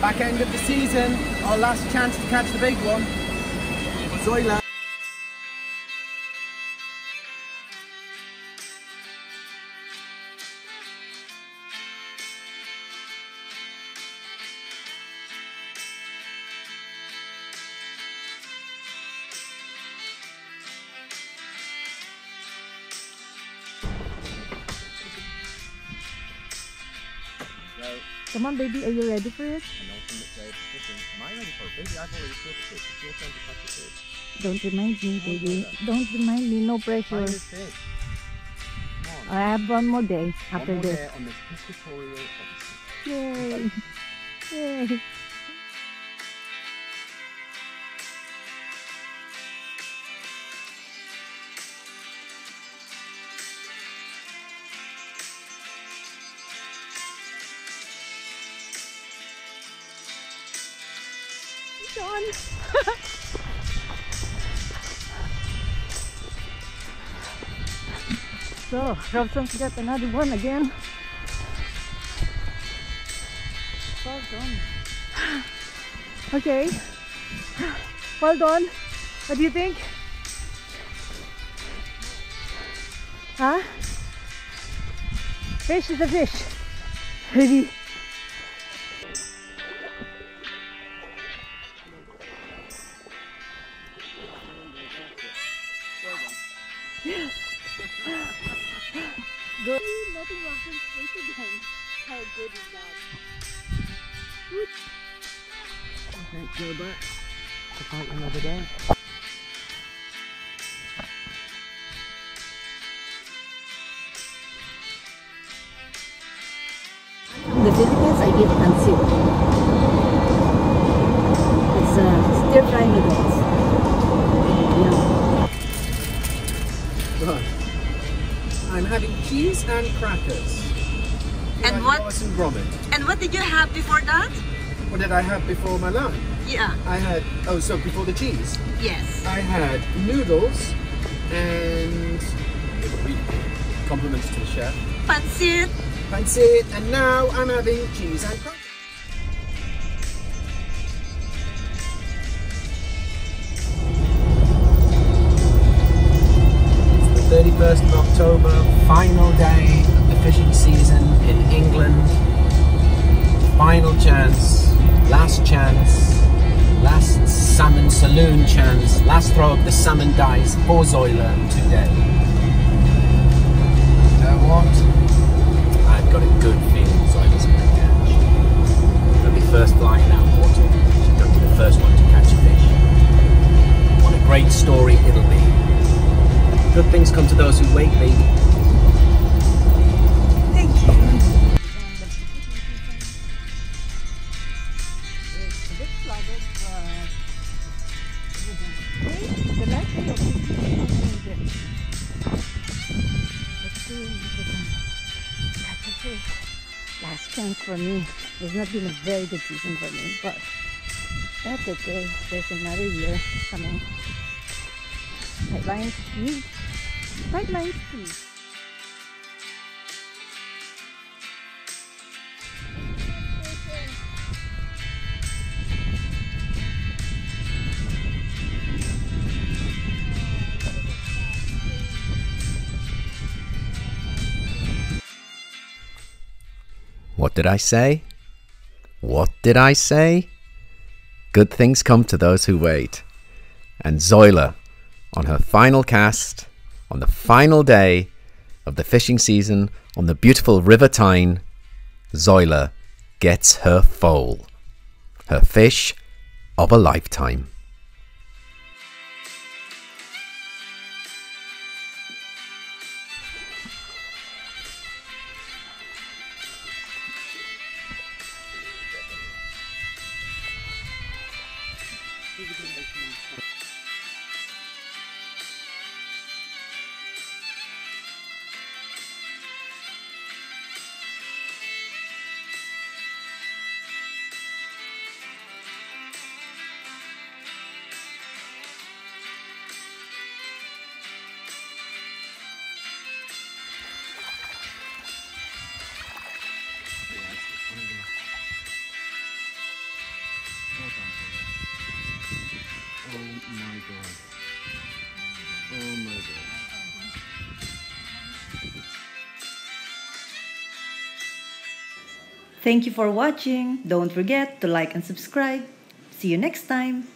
Back end of the season, our last chance to catch the big one. Zoila. Come on, baby. Are you ready for it? An ultimate day of fishing. Am I ready for it? Baby, I've already caught the fish. It's your turn to catch the fish. Don't remind me, baby. brother. Don't remind me. No pressure. Find this fish. Come on. I have one more day One after more this. day on this. Yay! Yay! Sean! so, Robson's got another one again. Well done. Okay. Well done. What do you think? Huh? Fish is a fish. Ready? Nothing wrong with fish again. How good is that? Go back. To fight another day. The Philippines, I eat pancit. It's uh, stir fry cheese and crackers. And what- and. And what did you have before that? What did I have before my lunch? Yeah. I had, oh, so before the cheese. Yes. I had noodles and compliments to the chef. Pancit. Pancit, and now I'm having cheese and crackers. It's the 31st of October, final day of the fishing season in England. Final chance, last chance, last salmon saloon chance, last throw of the salmon dice for Zoila today. Good things come to those who wait, baby. Thank you. Last chance for me. It's not been a very good season for me, but that's okay. There's another year coming. Tight lines, Tight please. What did I say? What did I say? Good things come to those who wait. And Zoila, on her final cast, on the final day of the fishing season on the beautiful River Tyne, Zoila gets her foal, her fish of a lifetime. Oh god. Oh my god. Thank you for watching. Don't forget to like and subscribe. See you next time.